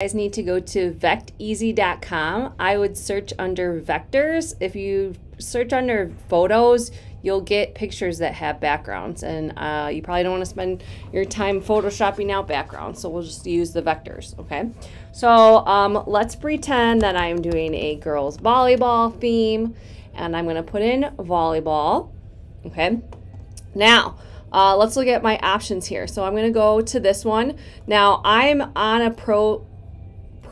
guys need to go to vecteezy.com. I would search under vectors. If you search under photos, you'll get pictures that have backgrounds, and uh, you probably don't want to spend your time photoshopping out backgrounds. So we'll just use the vectors. Okay. So um, let's pretend that I'm doing a girls volleyball theme, and I'm going to put in volleyball. Okay. Now. Uh, let's look at my options here. So I'm going to go to this one. Now I'm on a pro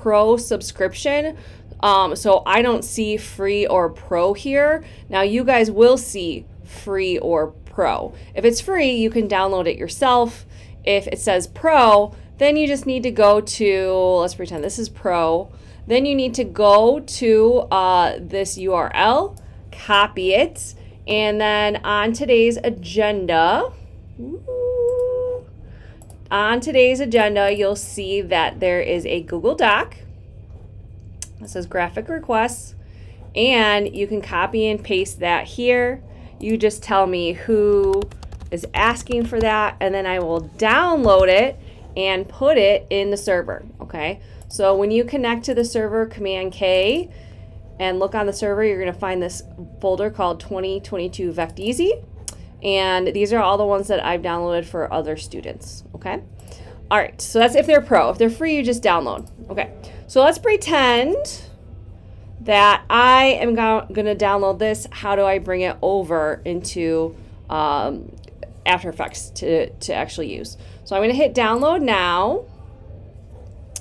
pro subscription. Um, so I don't see free or pro here. Now you guys will see free or pro. If it's free, you can download it yourself. If it says pro, then you just need to go to, let's pretend this is pro. Then you need to go to uh, this URL, copy it, and then on today's agenda, on today's agenda, you'll see that there is a Google Doc that says graphic requests, and you can copy and paste that here. You just tell me who is asking for that, and then I will download it and put it in the server, okay? So when you connect to the server, Command K, and look on the server, you're gonna find this folder called 2022 Vecteezy. And these are all the ones that I've downloaded for other students, okay? All right, so that's if they're pro. If they're free, you just download. Okay, so let's pretend that I am going to download this. How do I bring it over into um, After Effects to, to actually use? So I'm going to hit download now.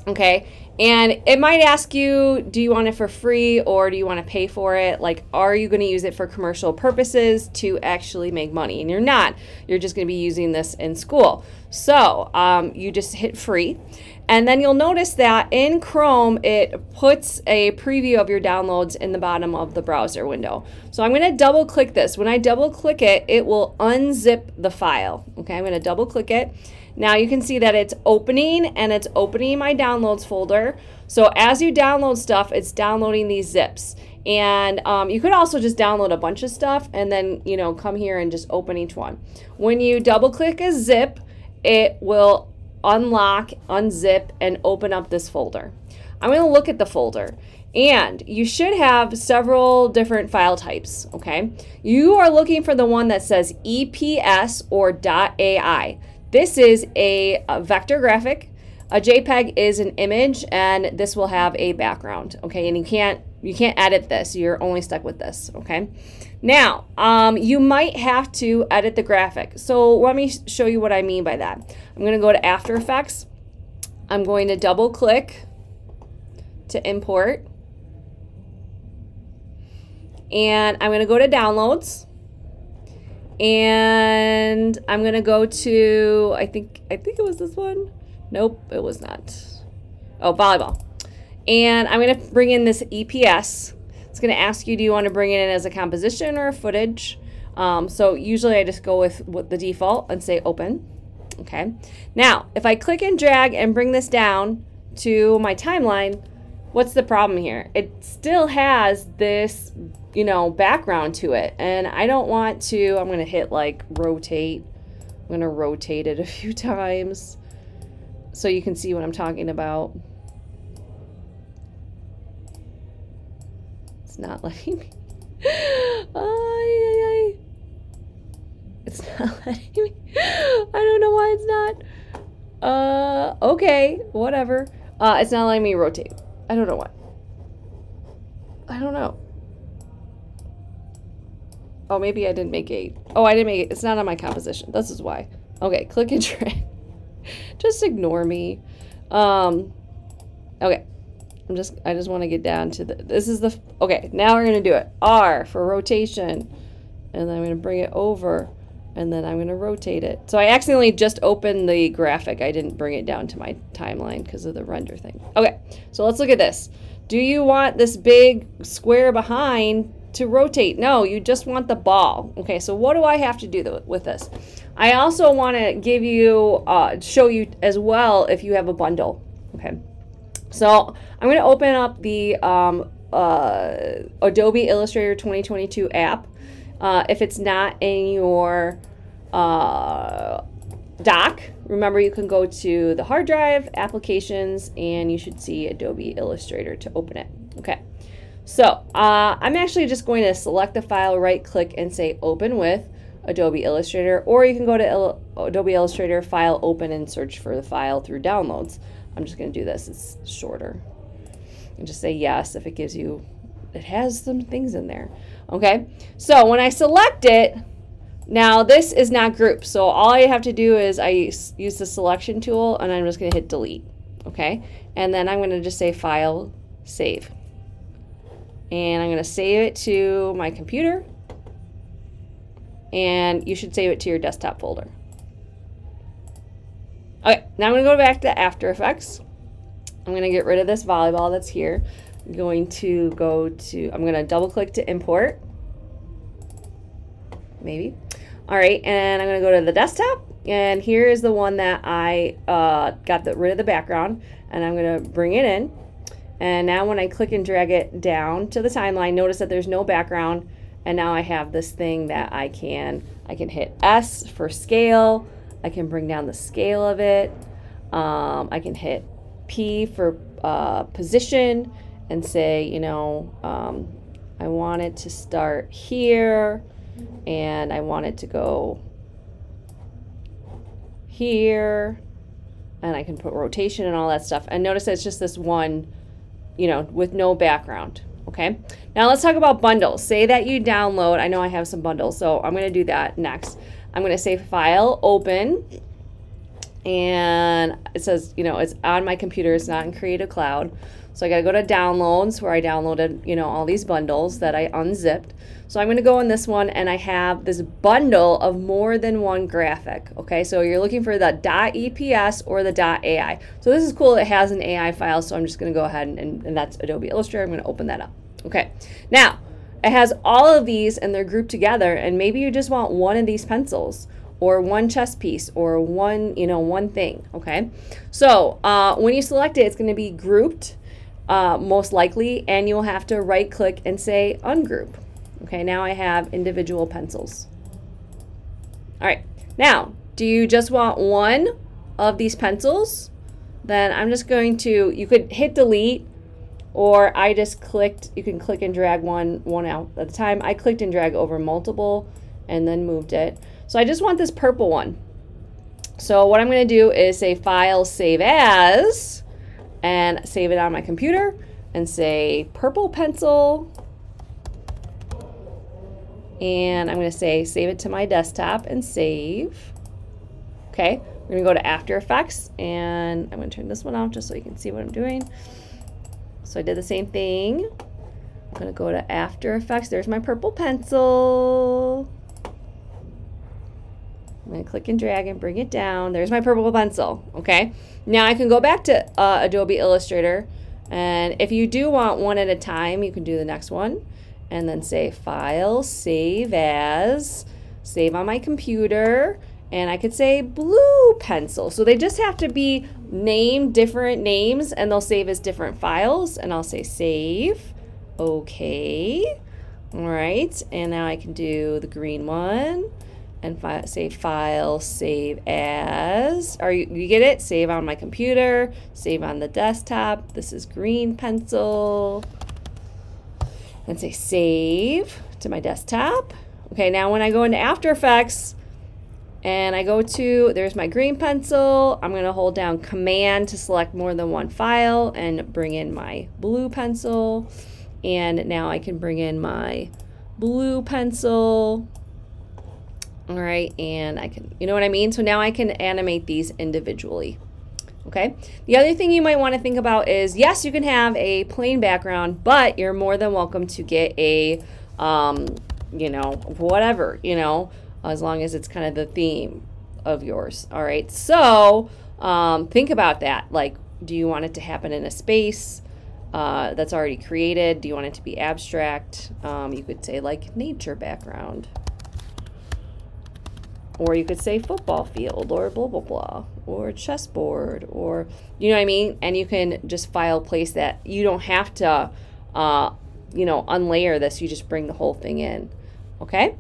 Okay, and it might ask you, do you want it for free or do you want to pay for it? Like, are you going to use it for commercial purposes to actually make money? And you're not. You're just going to be using this in school. So um, you just hit free. And then you'll notice that in Chrome, it puts a preview of your downloads in the bottom of the browser window. So I'm going to double click this. When I double click it, it will unzip the file. Okay, I'm going to double click it. Now you can see that it's opening and it's opening my downloads folder. So as you download stuff, it's downloading these zips. And um, you could also just download a bunch of stuff and then, you know, come here and just open each one. When you double click a zip, it will unlock, unzip, and open up this folder. I'm going to look at the folder. And you should have several different file types, okay? You are looking for the one that says EPS or .ai. This is a, a vector graphic. A JPEG is an image, and this will have a background. Okay, and you can't you can't edit this. You're only stuck with this. Okay. Now, um, you might have to edit the graphic. So let me show you what I mean by that. I'm going to go to After Effects. I'm going to double click to import. And I'm going to go to Downloads and I'm gonna go to I think I think it was this one. Nope, it was not. Oh, volleyball. And I'm gonna bring in this EPS. It's gonna ask you, do you want to bring it in as a composition or a footage? Um, so usually I just go with, with the default and say open. Okay. Now, if I click and drag and bring this down to my timeline, what's the problem here? It still has this you know, background to it. And I don't want to, I'm going to hit like rotate. I'm going to rotate it a few times so you can see what I'm talking about. It's not letting me. ay, ay, ay. It's not letting me. I don't know why it's not. Uh, okay, whatever. Uh, it's not letting me rotate. I don't know why. I don't know. Oh, maybe I didn't make eight. Oh, I didn't make it. It's not on my composition. This is why. Okay, click and drag. just ignore me. Um, okay. I'm just, I just want to get down to the, this is the, okay, now we're going to do it. R for rotation. And then I'm going to bring it over and then I'm going to rotate it. So I accidentally just opened the graphic. I didn't bring it down to my timeline because of the render thing. Okay, so let's look at this. Do you want this big square behind to rotate. No, you just want the ball. Okay, so what do I have to do with this? I also want to give you, uh, show you as well if you have a bundle. Okay, so I'm going to open up the um, uh, Adobe Illustrator 2022 app. Uh, if it's not in your uh, dock, remember you can go to the hard drive, applications, and you should see Adobe Illustrator to open it. Okay, so uh, I'm actually just going to select the file, right click, and say open with Adobe Illustrator, or you can go to Il Adobe Illustrator, file, open, and search for the file through downloads. I'm just going to do this, it's shorter. And just say yes if it gives you, it has some things in there. Okay, so when I select it, now this is not grouped, so all I have to do is I use, use the selection tool and I'm just going to hit delete. Okay, and then I'm going to just say file, save. And I'm going to save it to my computer and you should save it to your desktop folder. Okay, now I'm going to go back to After Effects. I'm going to get rid of this volleyball that's here. I'm going to go to, I'm going to double click to import. Maybe. All right, and I'm going to go to the desktop. And here is the one that I uh, got the, rid of the background. And I'm going to bring it in. And now when I click and drag it down to the timeline, notice that there's no background. And now I have this thing that I can, I can hit S for scale. I can bring down the scale of it. Um, I can hit P for uh, position and say, you know, um, I want it to start here and I want it to go here and I can put rotation and all that stuff. And notice it's just this one, you know, with no background. Okay. Now let's talk about bundles. Say that you download, I know I have some bundles, so I'm going to do that next. I'm going to say file, open, and it says, you know, it's on my computer, it's not in Creative Cloud. So I got to go to downloads where I downloaded, you know, all these bundles that I unzipped. So I'm going to go in this one and I have this bundle of more than one graphic. Okay, so you're looking for the .eps or the .ai. So this is cool. It has an AI file. So I'm just going to go ahead and, and, and that's Adobe Illustrator. I'm going to open that up. Okay, now it has all of these and they're grouped together and maybe you just want one of these pencils or one chess piece or one, you know, one thing, okay? So uh, when you select it, it's going to be grouped uh, most likely, and you'll have to right click and say ungroup. Okay, now I have individual pencils. All right, now, do you just want one of these pencils? Then I'm just going to, you could hit delete or I just clicked, you can click and drag one, one out at a time. I clicked and drag over multiple and then moved it. So I just want this purple one. So what I'm going to do is say file save as and save it on my computer and say purple pencil and I'm to say save it to my desktop and save. Okay, we're to go to After Effects and I'm to turn this one off just so you can see what I'm doing. So I did the same thing. I'm to go to After Effects. There's my purple pencil. I'm going to click and drag and bring it down. There's my purple pencil, okay? Now I can go back to uh, Adobe Illustrator, and if you do want one at a time, you can do the next one, and then say File, Save As, Save on my computer, and I could say blue pencil. So they just have to be named different names, and they'll save as different files, and I'll say Save, okay. All right, and now I can do the green one and fi say file, save as. Are you, you get it? Save on my computer, save on the desktop. This is green pencil. And say save to my desktop. Okay, now when I go into After Effects and I go to, there's my green pencil. I'm gonna hold down Command to select more than one file and bring in my blue pencil. And now I can bring in my blue pencil all right, and I can, you know what I mean? So now I can animate these individually. Okay. The other thing you might want to think about is, yes, you can have a plain background, but you're more than welcome to get a, um, you know, whatever, you know, as long as it's kind of the theme of yours. All right. So um, think about that. Like, do you want it to happen in a space? Uh, that's already created? Do you want it to be abstract? Um, you could say like nature background. Or you could say football field or blah, blah, blah, or chessboard, or, you know what I mean? And you can just file place that. You don't have to, uh, you know, unlayer this. You just bring the whole thing in. Okay?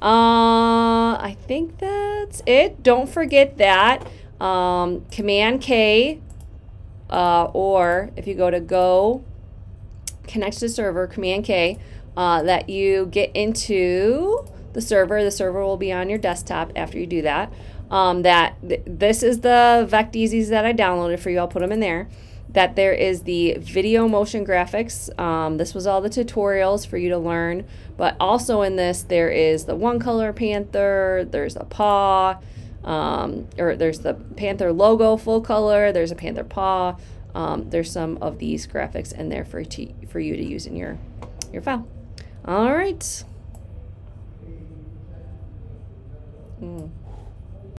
Uh, I think that's it. Don't forget that um, Command K, uh, or if you go to Go connect to the server, Command K, uh, that you get into the server. The server will be on your desktop after you do that. Um, that th this is the Vecteezy's that I downloaded for you. I'll put them in there. That there is the video motion graphics. Um, this was all the tutorials for you to learn. But also in this, there is the one color panther. There's a paw. Um, or there's the panther logo full color. There's a panther paw. Um, there's some of these graphics in there for, for you to use in your, your file. All right. 嗯。